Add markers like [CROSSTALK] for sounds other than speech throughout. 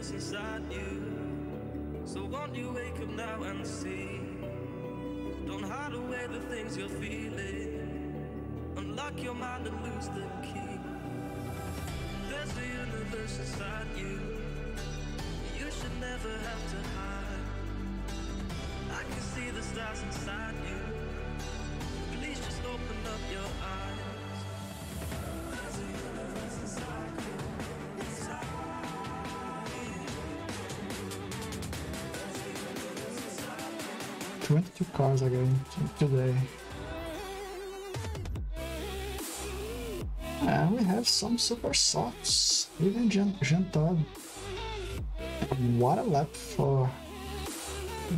universe inside you. So won't you wake up now and see? Don't hide away the things you're feeling. Unlock your mind and lose the key. There's a universe inside you. You should never have to hide. I can see the stars inside you. Please just open up your eyes. 22 cars again today. And we have some super softs, even Gentad. And what a lap for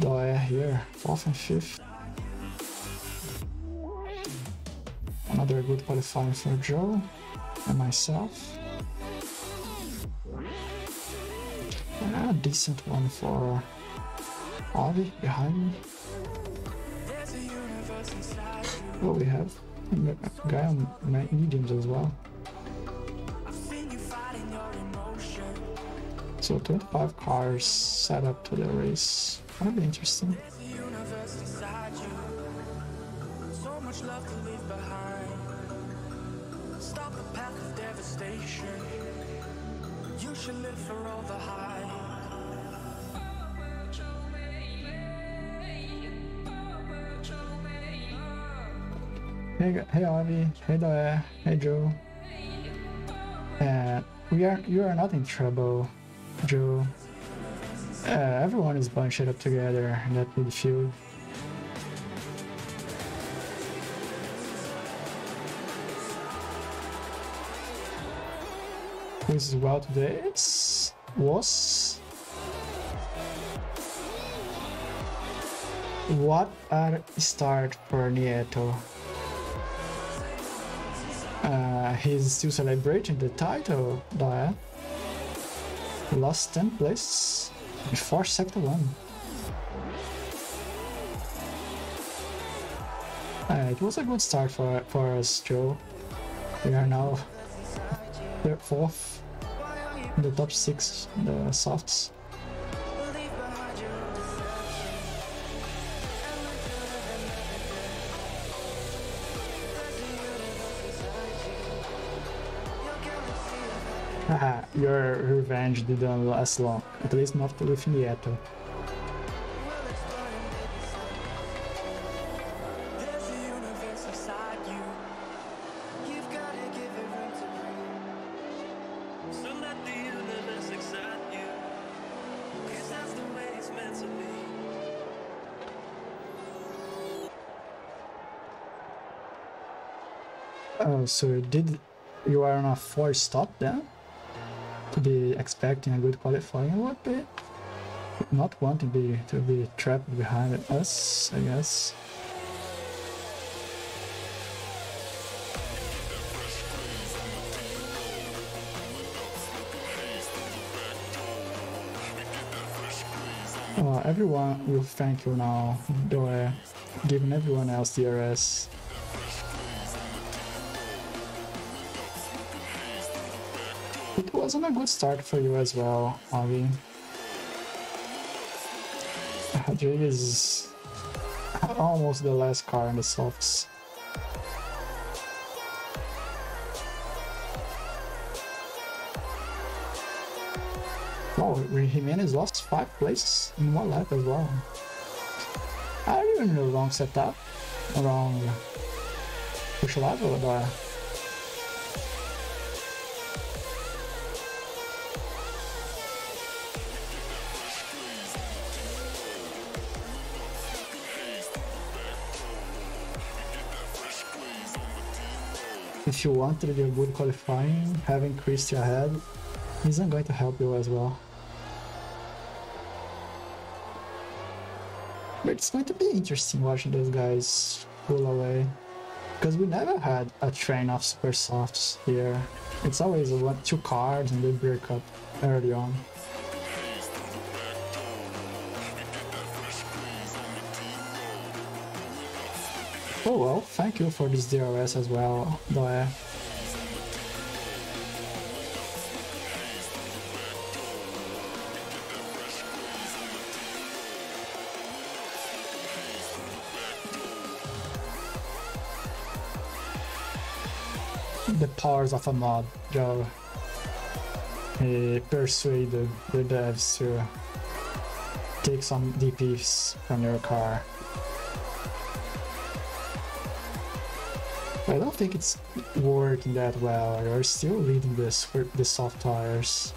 Doya here, 4th and 5th. Another good qualifying for Joe and myself. And a decent one for Avi behind me. Oh, we have a guy on me- mediums as well. So 25 cars set up to the race. Gonna be interesting. You should live for all the high. Hey, hey Avi, hey Doe, hey Joe. Uh, we are you are not in trouble, Joe. Uh, everyone is bunched up together in that midfield. Who is well today? It's was. What a start for Nieto. Uh, he's still celebrating the title, Dia. Lost 10 places before sector 1. Uh, it was a good start for, for us, Joe. We are now fourth in the top 6, the softs. Your revenge didn't last long, at least not with Nieto. Oh, so did you are on a four stop then? To be expecting a good qualifying would be not want to be to be trapped behind us, I guess. Uh, everyone will thank you now, Doe, giving everyone else DRS. It wasn't a good start for you as well, Avi. Rodriguez is almost the last car in the softs. Oh, Jimenez lost five places in one lap as well. I don't even know wrong setup, wrong push level, but if you wanted a good qualifying, having Christie ahead isn't going to help you as well. But it's going to be interesting watching those guys pull away. Because we never had a train of super softs here. It's always one, two cars and they break up early on. Oh well, thank you for this DRS as well, Doe. The powers of a mod, Joe. He persuaded the devs to take some DPs from your car. Think it's working that well. You're still leading this for the soft tires.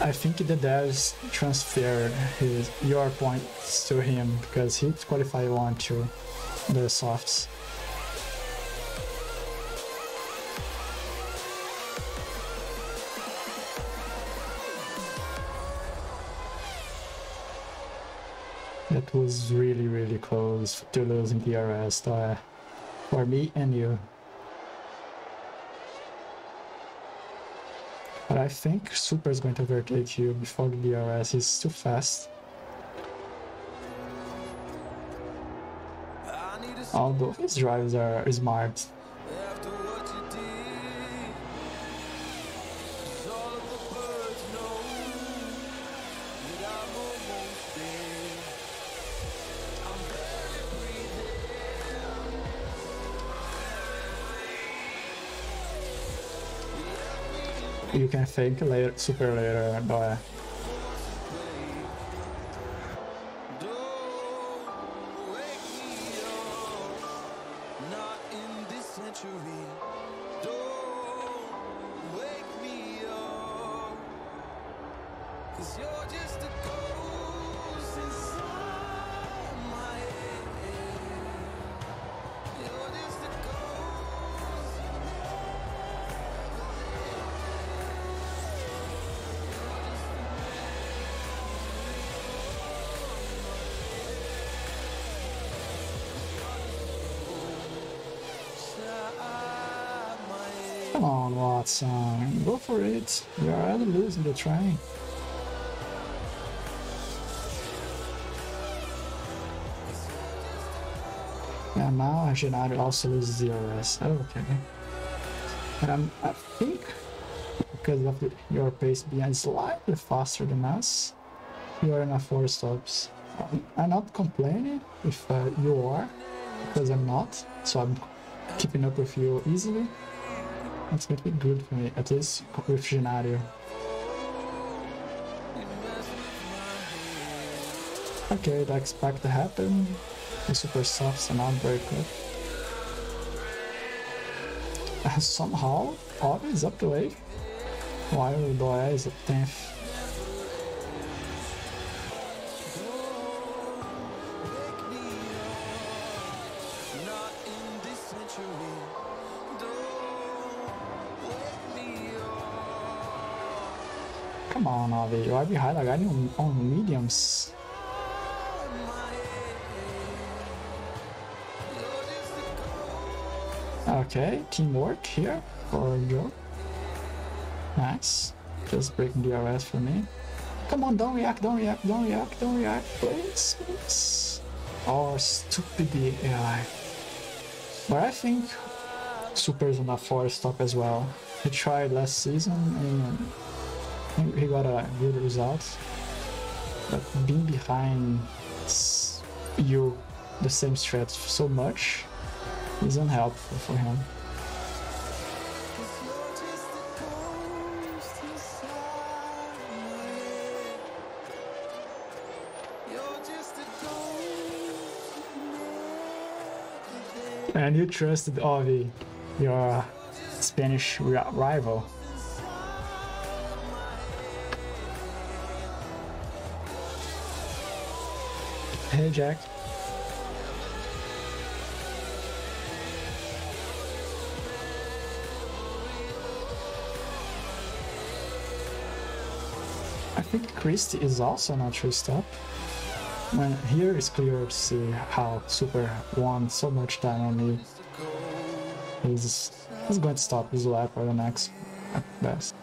I think the devs transferred his your points to him because he qualified one to the softs. Was really really close to losing DRS uh, for me and you. But I think Super is going to overtake you before the DRS. He's too fast. Although his drives are smart. You can think later, super later, but already losing the train. Yeah, now Gennaro also loses DRS. Okay. And I'm, I think because of the, your pace being slightly faster than us, you are in a four stops. Um, I'm not complaining if uh, you are, because I'm not, so I'm keeping up with you easily. That's to be good for me, at least with Gennaro. Okay, I expect to happen. The super softs and quick. Uh, somehow, Otter is up to 8, while Doya is at 10th. Not in this century. Don't wake me up. Come on, Avi, you are behind a guy on, on mediums. Okay, teamwork here for Joe. Nice. Just breaking DRS for me. Come on, don't react, don't react, don't react, don't react, please, please. Oh, stupid AI. But I think Super's on a four stop as well. He tried last season and he got a good result. But being behind you the same stretch so much is unhelpful for him. And you trusted Ovi, your Spanish rival. Hey Jack. Think Christie is also not true stop. When here is clear to see how Super won so much time on me. He's, he's going to stop his lap or the next at best.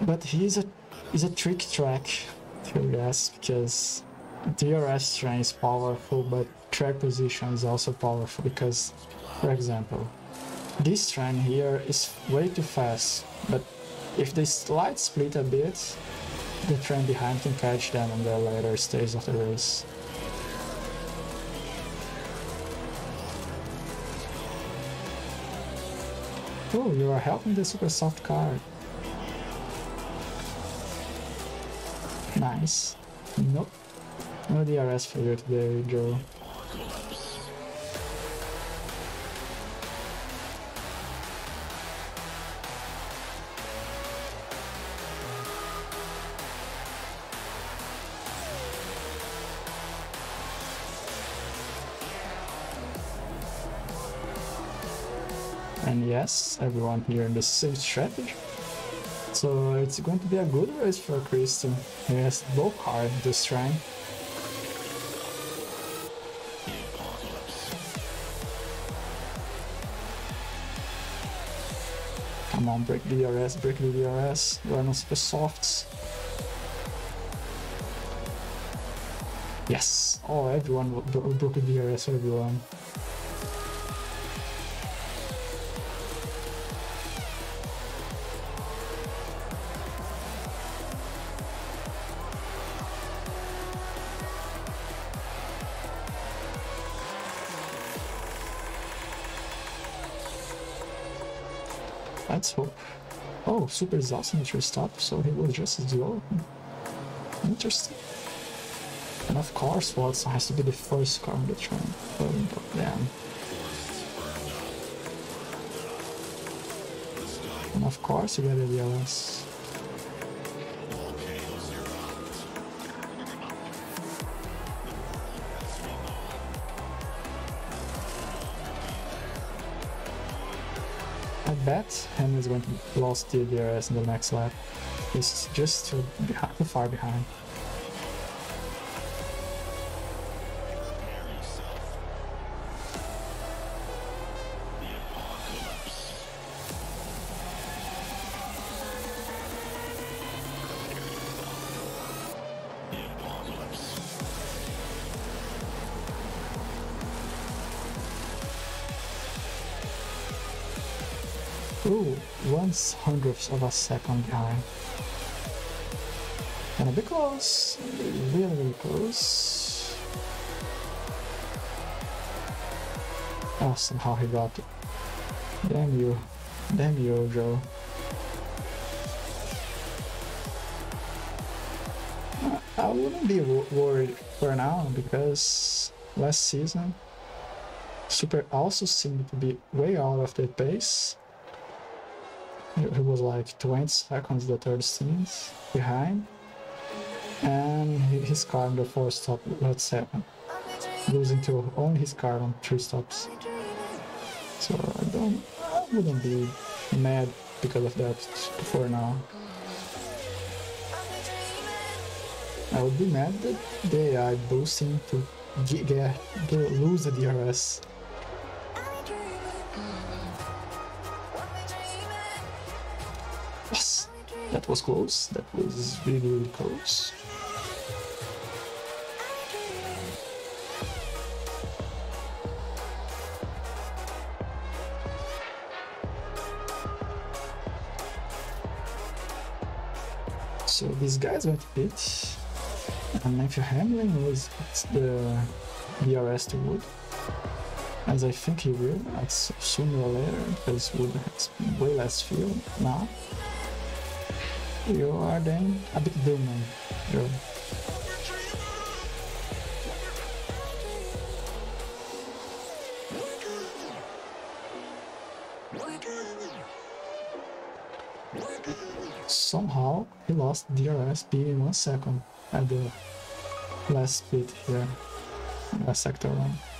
But he's a he's a trick track to guess because DRS train is powerful, but track position is also powerful because, for example, this train here is way too fast, but if they slight split a bit, the train behind can catch them in the later stage of the race. Oh, you are helping the super soft car. Nice. Nope. No DRS for you today, Joe. And yes, everyone here in the same strategy. So it's going to be a good race for Christian. He has both cars this train. On, break DRS, break the DRS. Run on super softs. Yes! Oh, everyone broke the DRS, everyone. Super is also mature stop, so he will just as low. Interesting. And of course, Watson has to be the first car on the train. Oh, damn. And of course, you get a I bet Henry is going to lose DRS in the next lap. He's just too far behind. One hundredth of a second behind. Gonna be close. Really, really close. Oh, somehow he got it. Damn you. Damn you, Joe. I wouldn't be worried for now because last season Super also seemed to be way out of the pace he was like 20 seconds the third stint behind. And his car in the fourth stop got seven. Losing to only his car on three stops. So I don't I wouldn't be mad because of that for now. I would be mad that they are boosting to get, get lose the DRS that was close. That was really, really close. So these guys went pit, and Matthew Hamlin was the DRS to Wood, as I think he will, at sooner or later, because Wood has way less fuel now. You are then a bit doomed, Joe. Somehow he lost DRS B in one second at the last pit here, last sector one.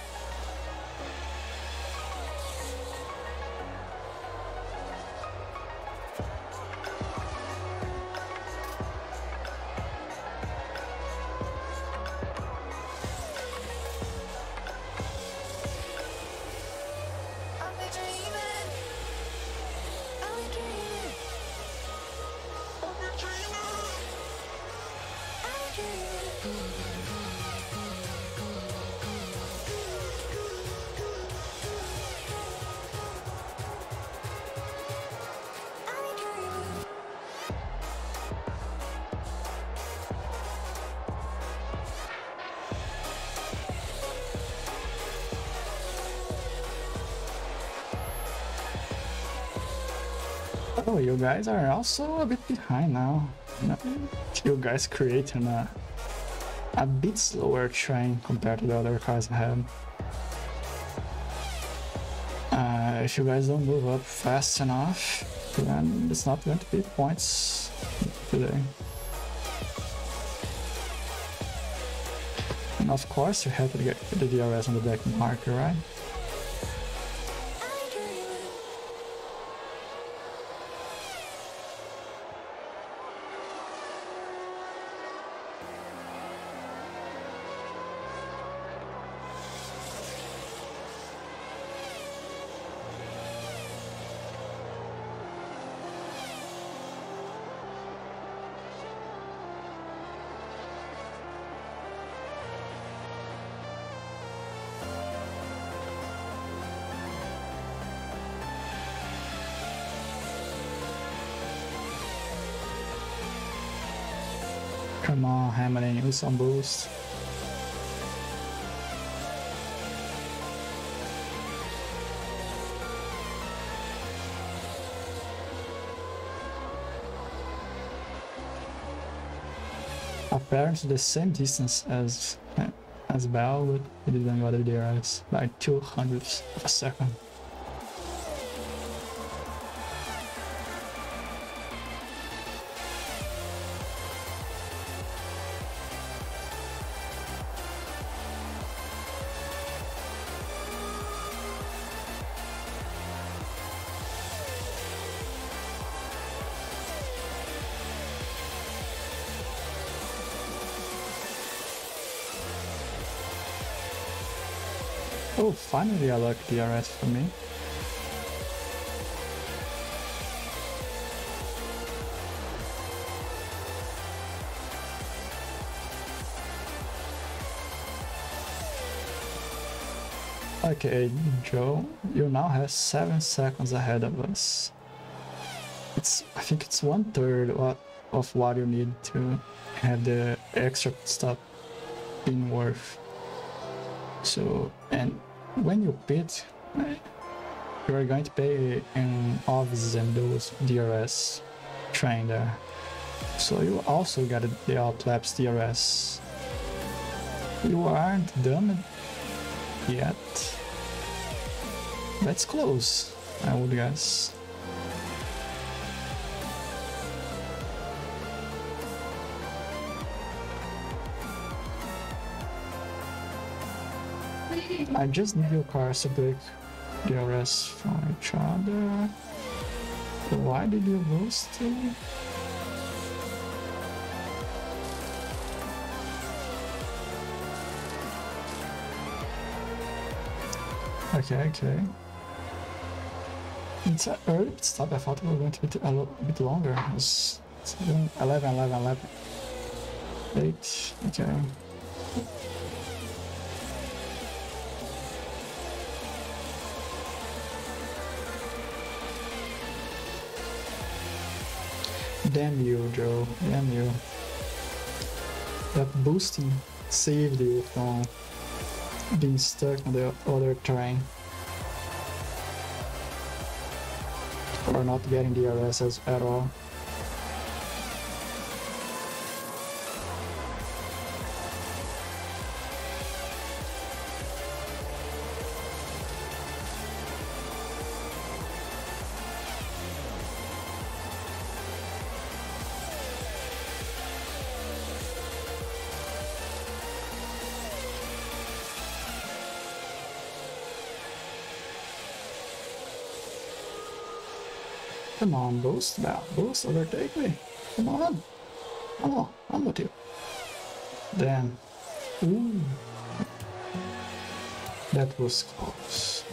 Oh, you guys are also a bit behind now. You guys creating a, a bit slower train compared to the other cars ahead. Uh, if you guys don't move up fast enough, then it's not going to be points today. And of course you have to get the DRS on the deck marker, right? Some boost. Apparently the same distance as as Bell, but he didn't got the DRS by two hundredths of a second. Finally a luck DRS for me. Okay, Joe, you now have 7 seconds ahead of us. It's, I think it's one third of what you need to have the extra stop being worth. So, and when you pit, you are going to pay in OVs and those DRS train there. So you also got the outlaps DRS. You aren't done yet. That's close, I would guess. I just need your cars to break the DRS from each other. Why did you boost it? Okay, okay. It's an early pit stop. I thought it was going to be a little bit longer. It's was 11, 11, 11. 8, okay. Damn you, Joe. Damn you. That boosting saved you from being stuck on the other train. Or not getting the DRS at all. Come on, Boost. Now, Boost, overtake me. Come on. Come on, I'm with you. Damn. Ooh. That was close.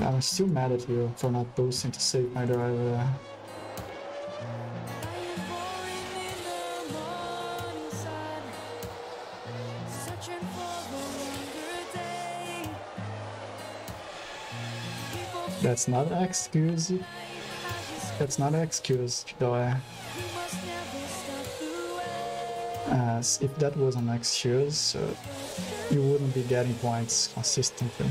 I'm still mad at you for not boosting to save my driver. That's not an excuse. That's not an excuse, Joy. As if that was an excuse, uh, you wouldn't be getting points consistently.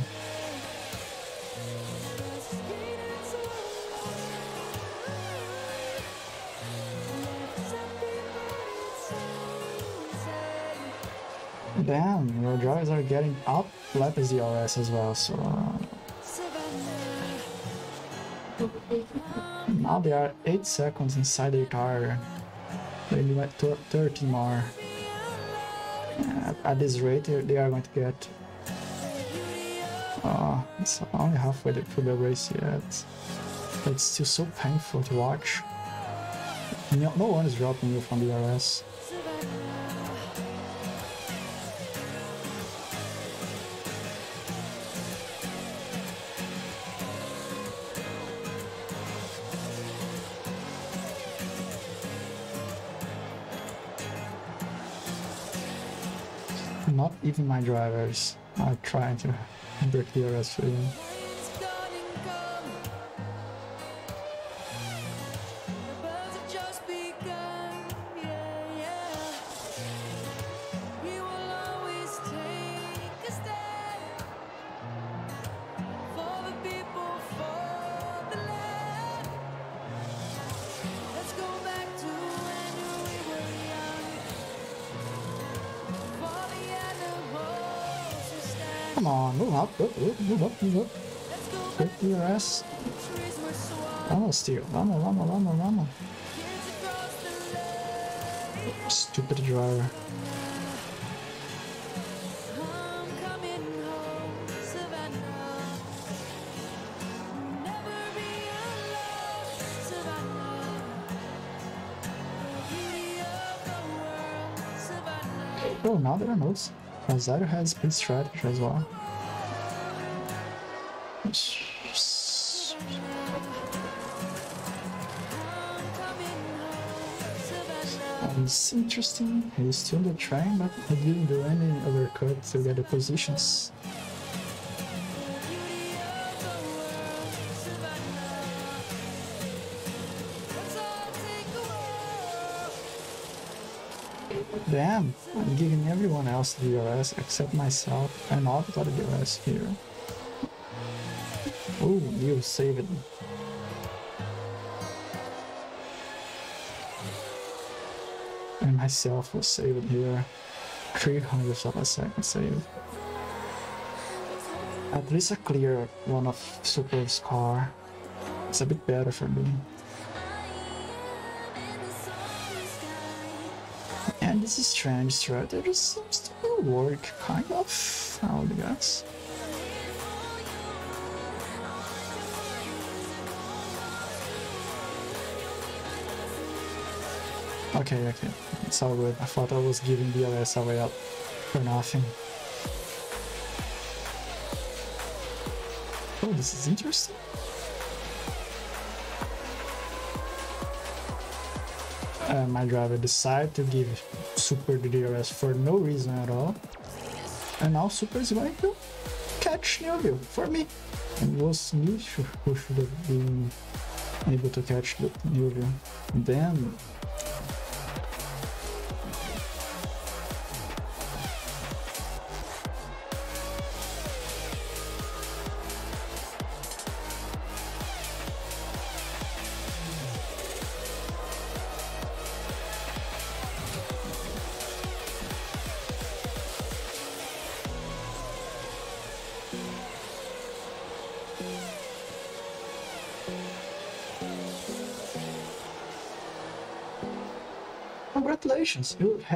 Damn, your drivers are getting up Lapis DRS as well, so... Uh, now they are 8 seconds inside the car. They need 30 more. At, at this rate, they are going to get. Uh, it's only halfway through the race yet. It's still so painful to watch. No, no one is dropping you from the DRS. Even my drivers are trying to break the DRS for you. Come on, move up, move, up, move up, move up. Get your ass. Vamos, tío. Vamos, vamos, vamos, vamos. Stupid driver. Oh, now there are notes. Rosario has speed strategy as well. And um, it's interesting, he's still the train, but he didn't do any overcut to get the positions. Damn, I'm giving everyone else the DRS except myself and not got a DRS here. Oh, you saved it. And myself was saved here. 300 of a second save. At least I clear one of Super's car. It's a bit better for me. And this is strange just seems to work, kind of, I would guess. Okay, okay, it's all good. I thought I was giving DRS away up for nothing. Oh, this is interesting. Uh, my driver decided to give Super the DRS for no reason at all. And now Super is going to catch Neuville for me. And was me who should have been able to catch the Neuville. Then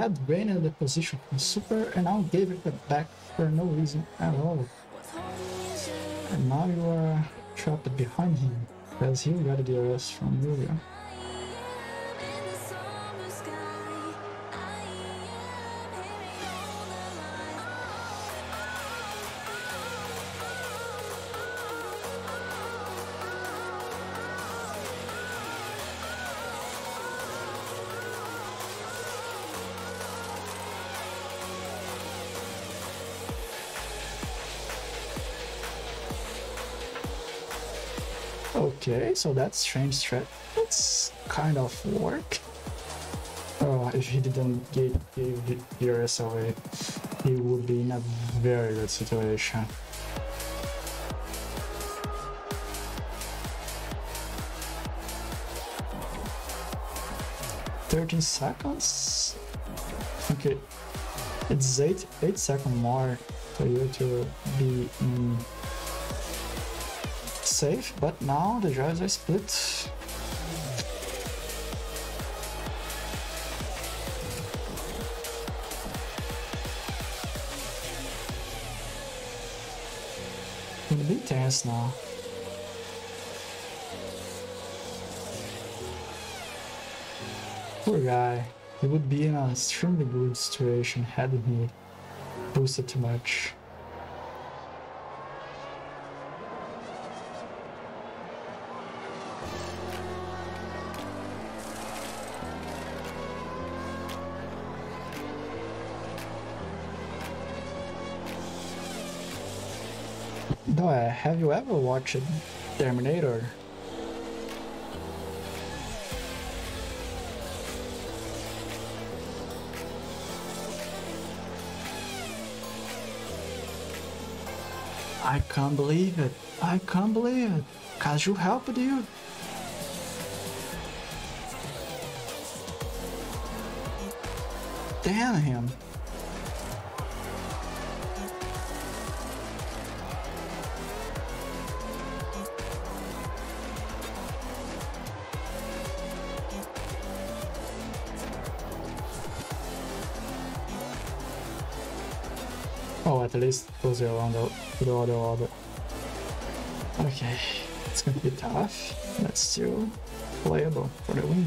Had gained the position Super and now gave it back for no reason at all. And now you are trapped behind him, because he got the DRS from Julia. So that's strange threat it's kind of work. Oh, if he didn't give, DRS away, he would be in a very good situation. Thirteen seconds. Okay. It's eight eight second more for you to be mm, safe, but now the drivers are split. It'll be tense now. Poor guy. He would be in an extremely good situation had he boosted too much. Noah, have you ever watched Terminator? I can't believe it. I can't believe it. Cause you helped you. Damn him. At least goes around the, the other order. Okay, it's gonna be tough, but still playable for the win.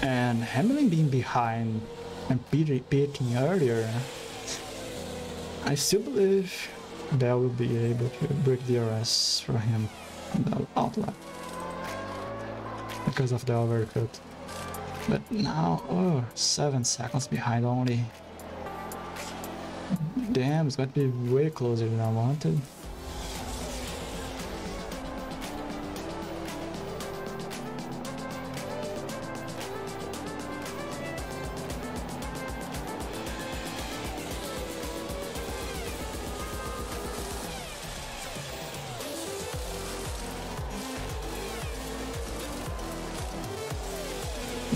And Hamlin being behind and beating, earlier, I still believe Bell will be able to break the DRS for him on the outlet because of the overcut. But now, oh, seven seconds behind only. Damn, it's going to be way closer than I wanted.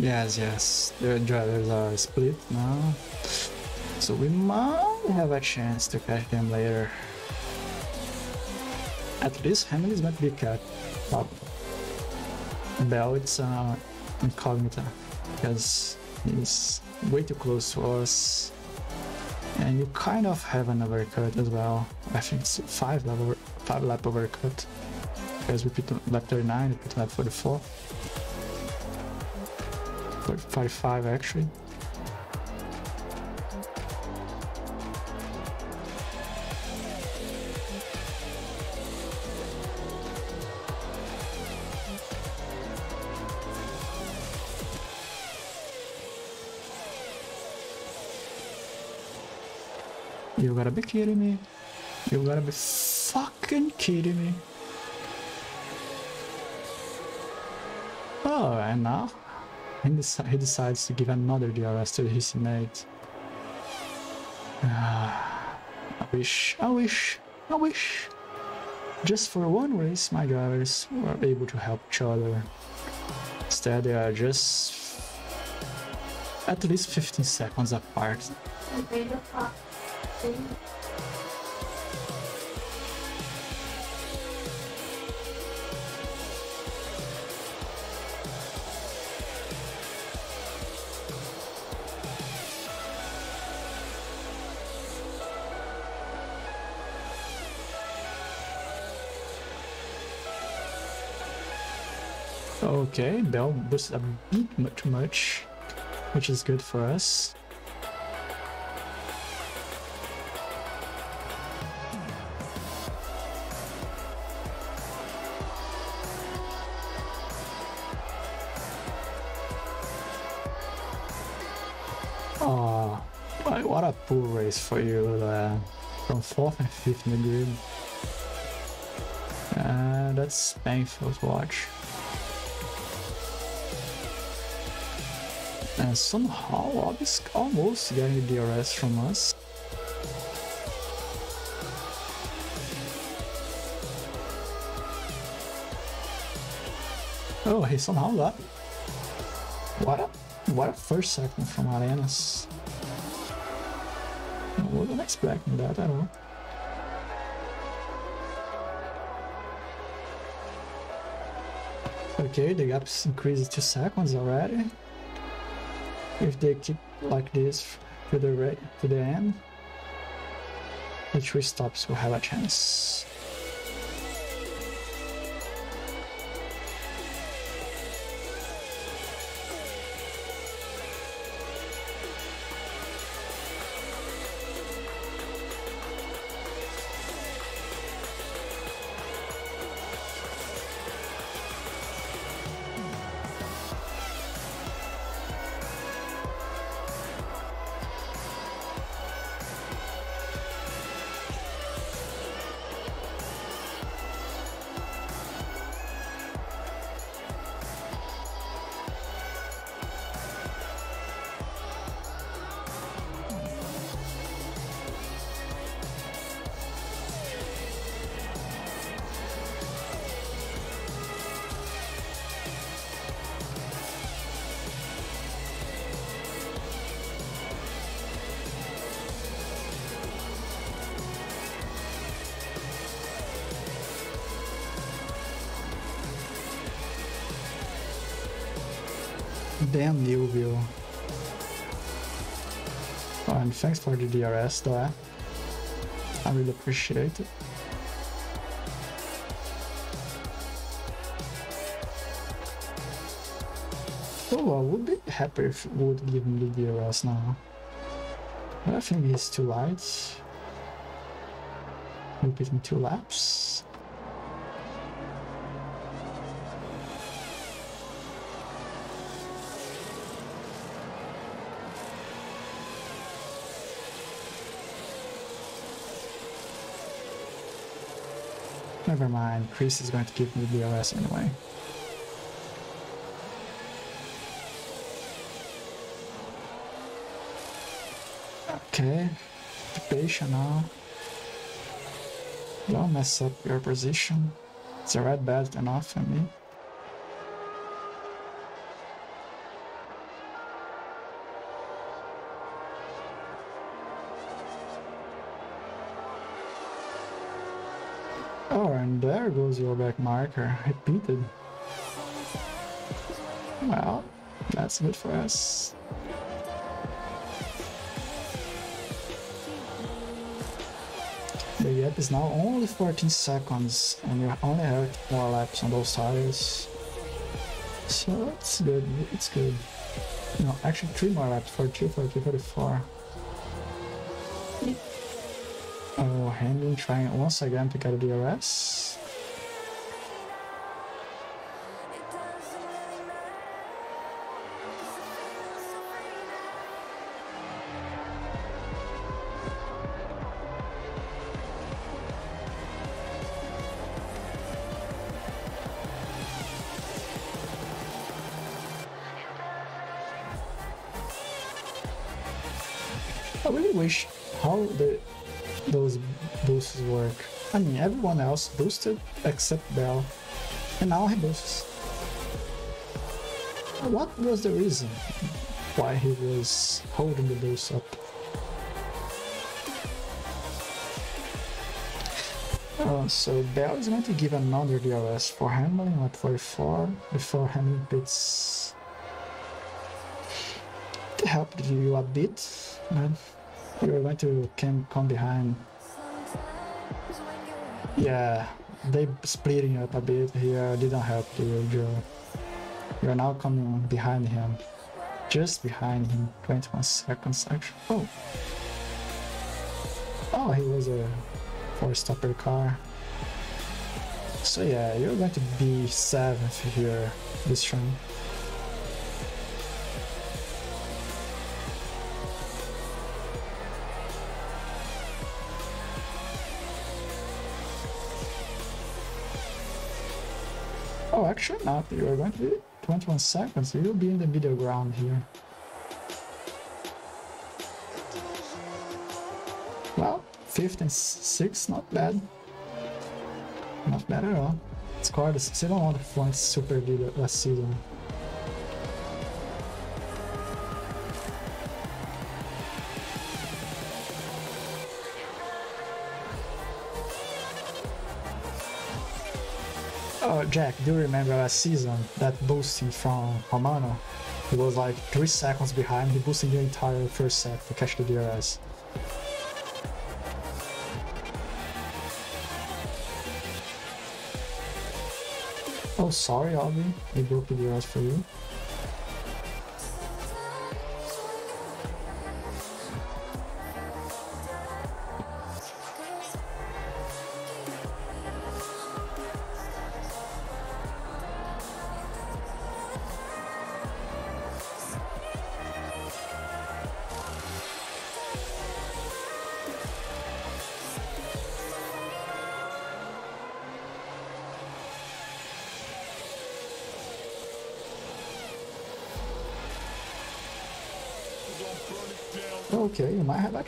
Yes, yes, the drivers are split now. So we might have a chance to catch them later. At least going to be cut. But Bell, it's uh, incognita because he's way too close to us. And you kind of have an overcut as well. I think it's five lap, five lap overcut. Because we put lap 39, we put lap 44. 45 actually. You gotta be kidding me. You gotta be fucking kidding me. Oh, and now he, he decides to give another DRS to his teammate. Ah, I wish, I wish, I wish. Just for one race, my drivers were able to help each other. Instead, they are just at least 15 seconds apart. Bell boosted a bit much much, which is good for us. What a poor race for you uh, from 4th and 5th in the grid. Uh, that's painful to watch. And somehow Obis almost getting the DRS from us. Oh, he somehow got. What a what a first second from Arenas. I wasn't expecting that at all. Okay, the gap's increased to seconds already. If they keep like this to the to the end, the three stops will have a chance. Thanks for the DRS though. Eh? I really appreciate it. Oh, I would be happy if it would give me the DRS now. But I think he's too light. Repeating two laps. Never mind, Chris is going to give me the DRS anyway. Okay, be patient now. Don't mess up your position. It's a red belt enough for me. There goes your back marker, repeated. [LAUGHS] Well, that's good for us. The gap is now only 14 seconds, and you only have more laps on those tires. So it's good, it's good. No, actually 3 more laps, 42, 43, 44. Oh, Hamlin trying once again to get a DRS. I really wish how the those boosts work. I mean, everyone else boosted except Bell, and now he boosts. What was the reason why he was holding the boost up? Uh, so Bell is going to give another DRS for Hamlin at 44 before Hamlin pits. To help you a bit, but you're going to come, come behind. Yeah, they splitting up a bit here didn't help you, Joe. You're now coming behind him. Just behind him. 21 seconds actually. Oh. Oh, he was a four stopper car. So yeah, you're going to be seventh here this round. Actually not. You're going to be 21 seconds. You'll be in the middle ground here. Well, 5th and 6th, not bad. Not bad at all. scored the points Super did last season. Jack, do you remember last season that boosting from Romano? He was like 3 seconds behind, he boosted the entire first set to catch the DRS. Oh, sorry, Albi. He broke the DRS for you.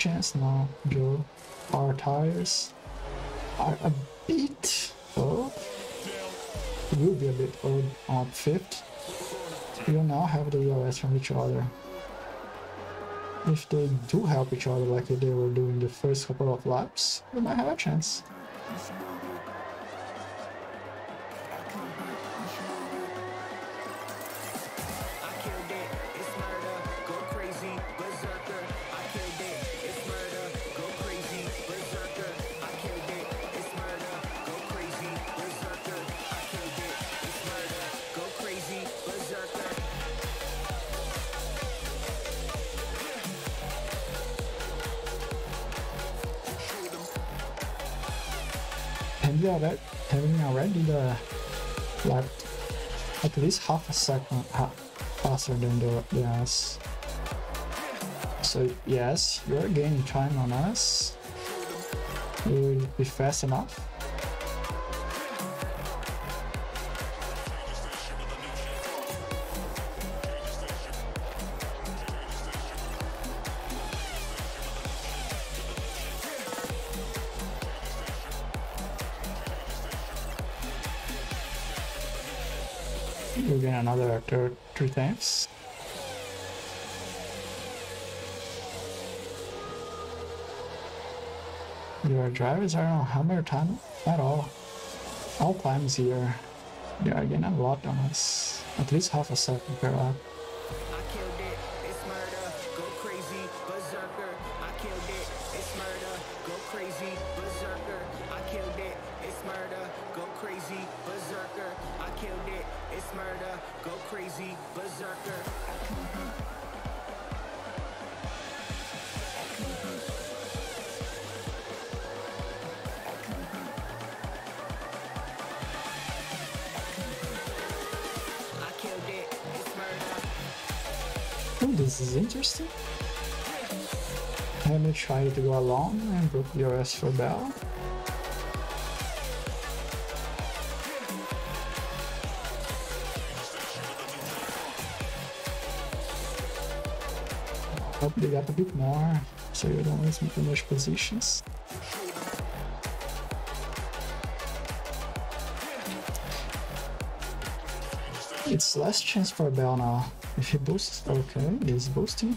Chance now, Joe. Our tires are a bit old. Will be a bit old on fifth. You now have the EOS from each other. If they do help each other like they were doing the first couple of laps, we might have a chance. We are having already the like at least half a second uh, half faster than the, us. So yes, you're gaining time on us. Will be fast enough. Your drivers are on hammer time at all. All times here. They are getting a lot on us. At least half a second per lap. Oh, this is interesting. Hamlin tried to go along and broke the DRS for Bell. Hope they got a bit more, so you don't lose too much positions. It's less chance for Bell now. If he boosts, okay, he's boosting.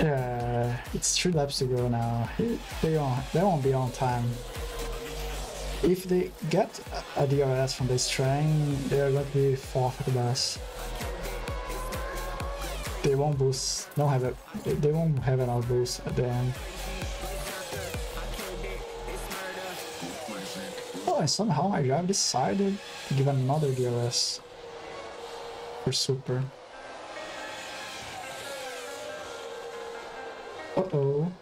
Yeah, it's three laps to go now. They won't, they won't be on time. If they get a DRS from this train, they are going to be fourth at the best. They won't boost, don't have it, they won't have enough boost at the end. Somehow my driver decided to give another DRS for Super. Uh-oh.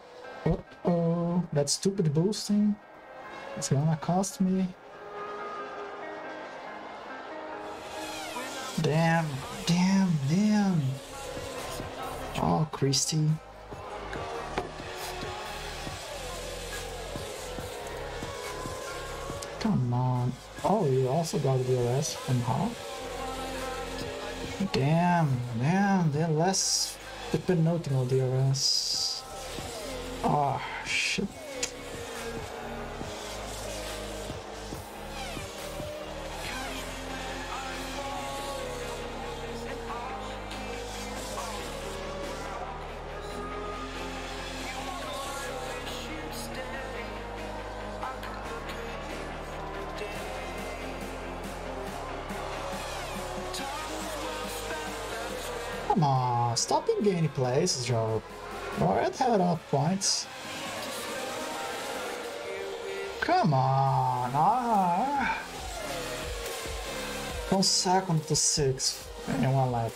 Uh-oh. That stupid boosting. It's gonna cost me. Damn. Damn. Damn. Oh, Christy. Come on. Oh, you also got the DRS from Hall? Damn, man, they're less the penultimate DRS. Oh, places, Joe. At head of points. Come on. Ah. From second to sixth in one lap.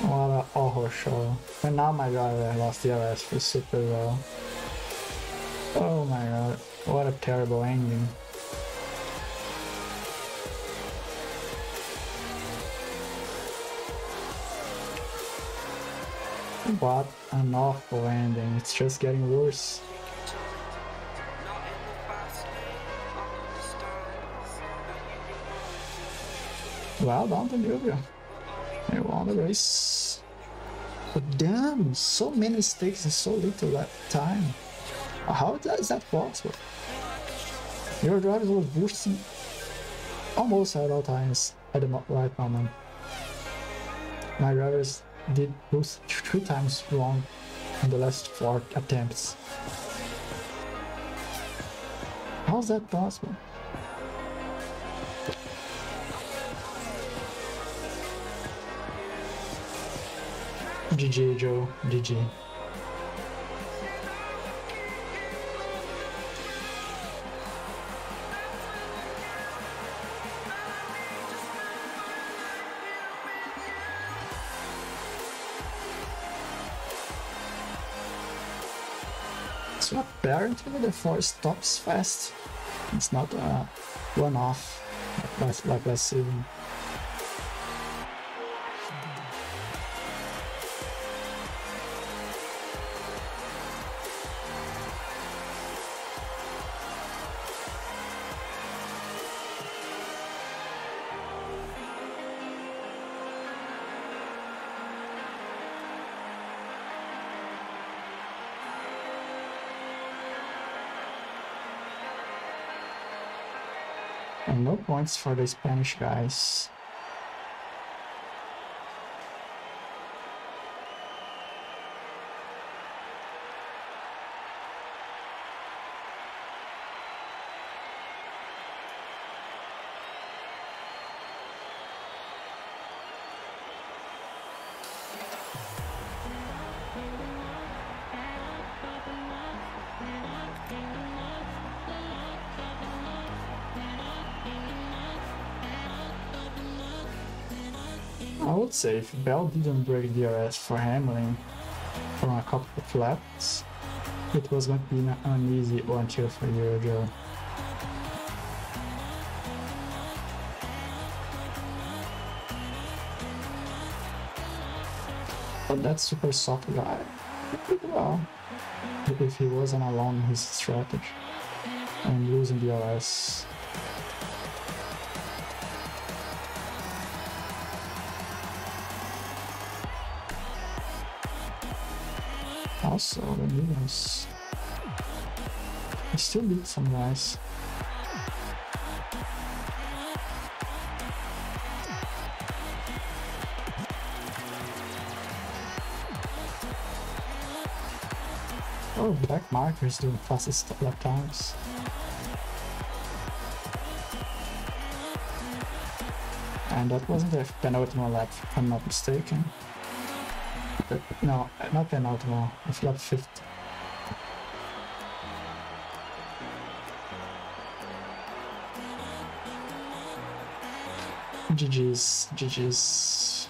What a horror show. And now my driver lost the DRS for super well. Oh my god, what a terrible ending. What an awful ending, it's just getting worse. Well done to Nubia. You won the race. But damn, so many mistakes in so little time. How is that possible? Your driver was boosting almost at all times at the right moment. My drivers did boost three times wrong in the last four attempts. How's that possible? GG Joe, GG. The force stops fast. It's not a one-off like, like last season. Points for the Spanish guys. Say if Bell didn't break DRS for Hamlin from a couple of laps, it was going to be an easy one-two for you, Joe. But that super soft guy well if he wasn't alone his strategy and losing DRS. Also, Williams. I still beat some guys. Oh, Black Marker is doing fastest lap times. And that wasn't a penultimate lap, if I'm not mistaken. No, not penultimate, it's lap 50. GG's, GG's.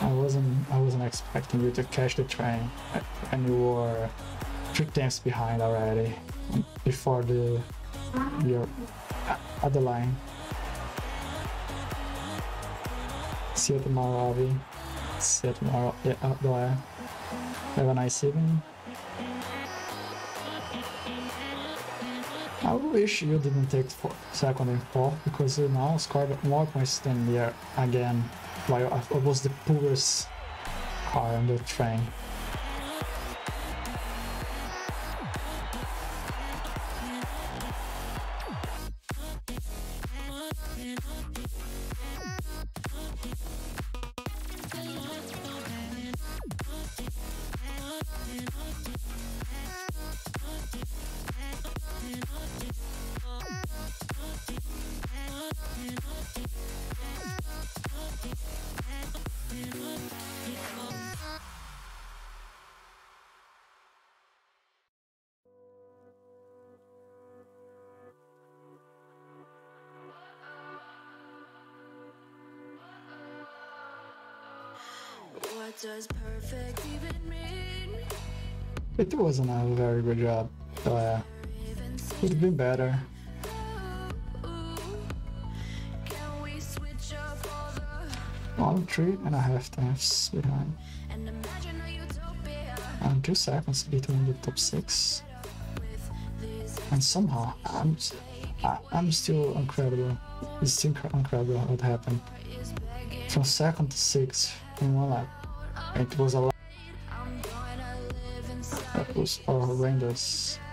I wasn't, I wasn't expecting you to catch the train, and you were three times behind already before the your the line. See you tomorrow, Avi. See tomorrow. Have a nice evening. I wish you didn't take second and fourth because you now scored more points than me again while I was the poorest car on the train. It wasn't a very good job. So yeah, could have been better. One three and a half times behind. and two seconds between the top six. And somehow I'm I, am still incredible. It's still incredible what happened. From second to sixth in one lap. It was a inside That was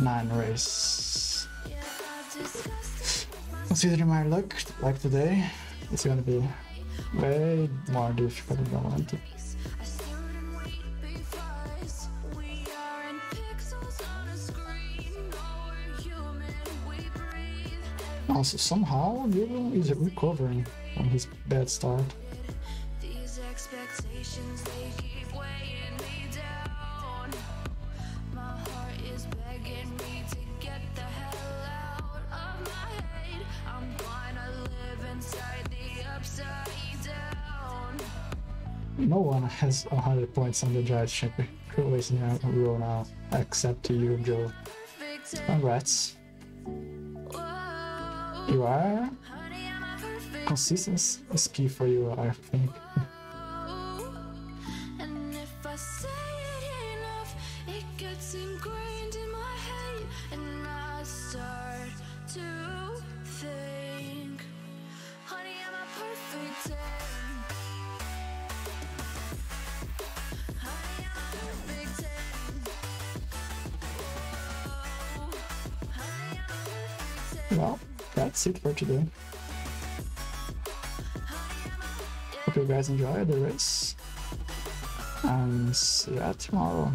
nine it. Considering my luck, like today, it's gonna be way more difficult than I wanted. Also, somehow, Newell is recovering from his bad start. No one has 100 points on the Giant Champion race in a row now, except you, Joe. Congrats. You are consistency is key for you, I think. That's it for today. Hope you guys enjoyed the race. And see you tomorrow.